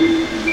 Música